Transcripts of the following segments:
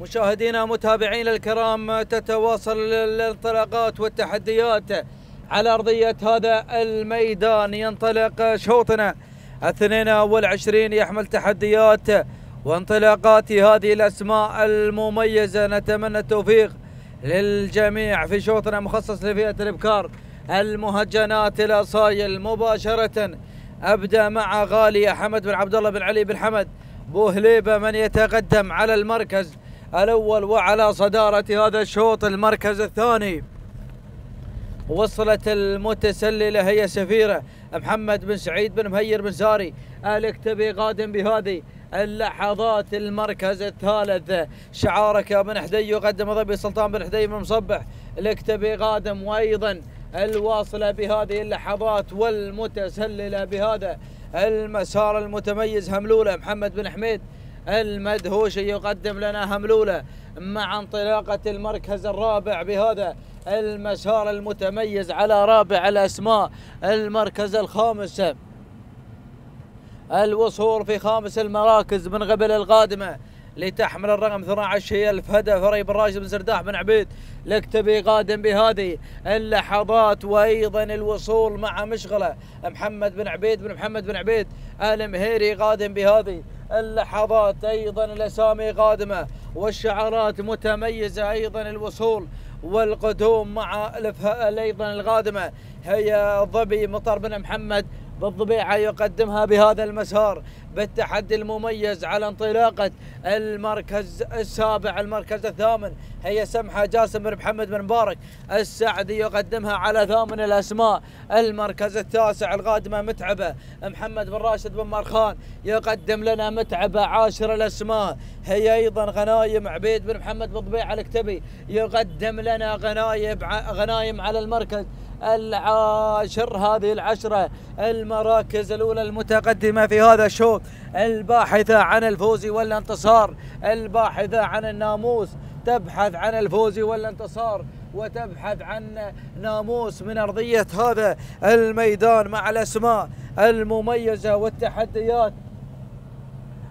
مشاهدينا متابعينا الكرام تتواصل الانطلاقات والتحديات على أرضية هذا الميدان. ينطلق شوطنا الاثنين والعشرين يحمل تحديات وانطلاقات هذه الأسماء المميزة. نتمنى التوفيق للجميع في شوطنا مخصص لفئة الإبكار المهجنات الأصايل مباشرة أبدأ مع غالية حمد بن عبد الله بن علي بن حمد. بوهليبة من يتقدم على المركز. الأول وعلى صدارة هذا الشوط المركز الثاني. وصلت المتسللة هي سفيرة محمد بن سعيد بن مهير بن ساري. الاكتبي قادم بهذه اللحظات المركز الثالث. شعارك بن حدي يقدم ضبي سلطان بن حدي بن مصبح. الاكتبي قادم وأيضا الواصلة بهذه اللحظات والمتسللة بهذا المسار المتميز هملولة محمد بن حميد. المدهوشي يقدم لنا هملولة مع انطلاقة المركز الرابع بهذا المسار المتميز على رابع الأسماء. المركز الخامس الوصول في خامس المراكز من قبل القادمة. لتحمل الرقم 12 ألف هدف ريب الراشد بن سرداح بن عبيد. لكتبي قادم بهذه اللحظات وأيضا الوصول مع مشغلة. محمد بن عبيد بن محمد بن عبيد. آل مهيري قادم بهذه اللحظات أيضا الأسامي قادمة والشعارات متميزة أيضا الوصول والقدوم مع أيضا القادمة هي ظبي مطر بن محمد. بالضبيعة يقدمها بهذا المسار بالتحدي المميز على انطلاقة المركز السابع المركز الثامن. هي سمحة جاسم بن محمد بن مبارك السعدي يقدمها على ثامن الأسماء. المركز التاسع القادمة متعبة. محمد بن راشد بن مارخان يقدم لنا متعبة عاشر الأسماء. هي أيضا غنايم عبيد بن محمد بن ضبيع الكتبي يقدم لنا غنايم غنايم على المركز العاشر هذه العشرة المراكز الأولى المتقدمة في هذا الشوط الباحثة عن الفوز والانتصار الباحثة عن الناموس تبحث عن الفوز والانتصار وتبحث عن ناموس من أرضية هذا الميدان مع الأسماء المميزة والتحديات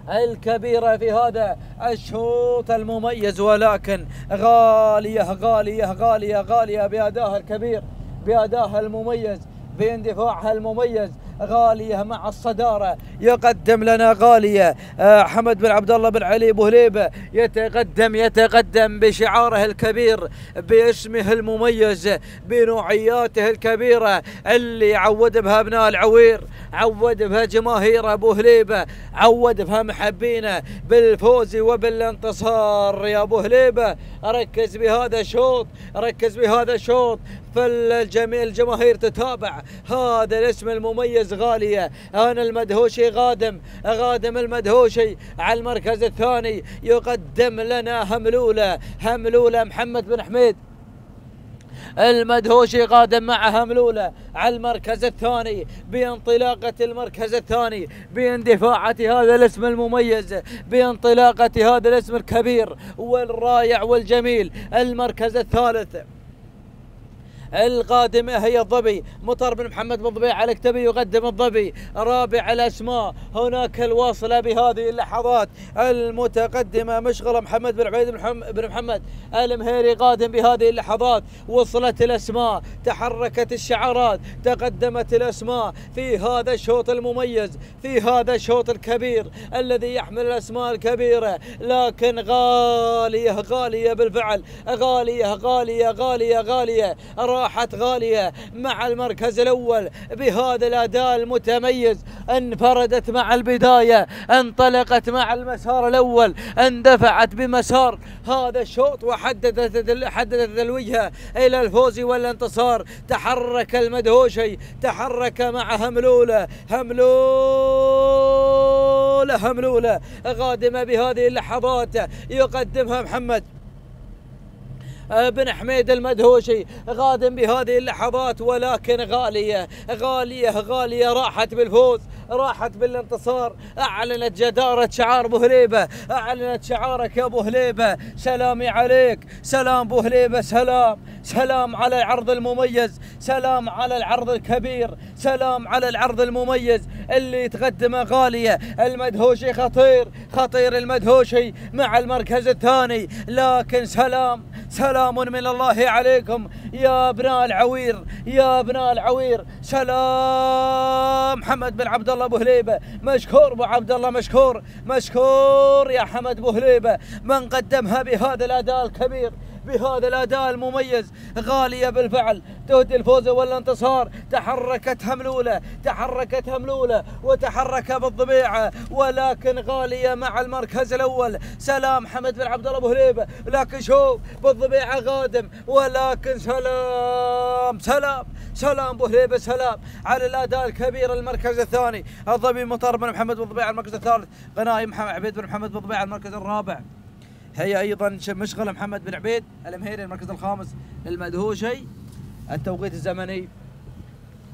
الكبيرة في هذا الشوط المميز ولكن غالية غالية غالية غالية بأداها الكبير. بأداها المميز باندفاعها المميز غالية مع الصدارة. يقدم لنا غالية آه، حمد بن عبد الله بن علي بوهليبة يتقدم يتقدم بشعاره الكبير باسمه المميز بنوعياته الكبيرة. اللي عود بها أبناء العوير عود بها جماهير أبو هليبة عود بها محبينه بالفوز وبالانتصار. يا أبو هليبة ركز بهذا الشوط ركز بهذا الشوط فالجميع الجماهير تتابع. هذا الاسم المميز غالية. أنا المدهوشي غادم. غادم المدهوشي على المركز الثاني. يقدم لنا هملولة. هملولة محمد بن حميد. المدهوشي قادم مع هملولة على المركز الثاني. بانطلاقة المركز الثاني. باندفاعة هذا الاسم المميز. بانطلاقة هذا الاسم الكبير والرائع والجميل. المركز الثالث. القادمة هي الظبي. مطر بن محمد بن ضبيع على كتبي يقدم الظبي. رابع الأسماء. هناك الواصلة بهذه اللحظات. المتقدمة مشغلة محمد بن عبيد بن محمد. المهيري قادم بهذه اللحظات. وصلت الأسماء. تحركت الشعارات. تقدمت الأسماء. في هذا الشوط المميز. في هذا الشوط الكبير. الذي يحمل الأسماء الكبيرة. لكن غالية غالية بالفعل. غالية غالية غالية غالية. راحت غالية مع المركز الأول بهذا الأداء المتميز. انفردت مع البداية انطلقت مع المسار الأول اندفعت بمسار. هذا الشوط وحددت حددت الوجهة إلى الفوز والانتصار. تحرك المدهوشي تحرك مع هملولة هملولة هملولة. قادمة بهذه اللحظات يقدمها محمد. بن حميد المدهوشي غادم بهذه اللحظات ولكن غالية غالية غالية راحت بالفوز راحت بالانتصار أعلنت جدارة شعار أبو هليبة أعلنت شعارك يا أبو هليبة. سلامي عليك سلام أبو هليبة سلام سلام على العرض المميز سلام على العرض الكبير سلام على العرض المميز. اللي تقدمه غالية المدهوشي خطير خطير المدهوشي مع المركز الثاني. لكن سلام سلام من الله عليكم يا ابناء العوير يا ابناء العوير. سلام. محمد بن عبد الله أبو هليبة. مشكور أبو عبد الله مشكور مشكور يا حمد أبو هليبة. من قدمها بهذا الأداء الكبير؟ بهذا الأداء المميز. غالية بالفعل. تهدي الفوز والانتصار. تحركت هملولة. تحركت هملولة. وتحرك بالضبيعه ولكن غالية مع المركز الأول. سلام حمد بن عبد الله أبو هليبة. لكن شوف بالضبيعه قادم ولكن سلام سلام سلام أبو هليبة سلام. على الأداء الكبير المركز الثاني. الضبي مطر بن محمد بالضبيعه المركز الثالث. غنايم عبيد بن محمد بالضبيعه المركز الرابع. هي أيضا مشغل محمد بن عبيد المهيري المركز الخامس للمدهوشي. التوقيت الزمني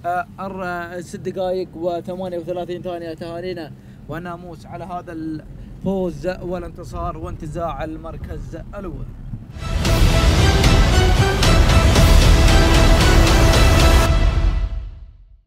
آه، آه، ست دقائق و38 ثانية تهانينا. وناموس على هذا الفوز والانتصار وانتزاع المركز الأول.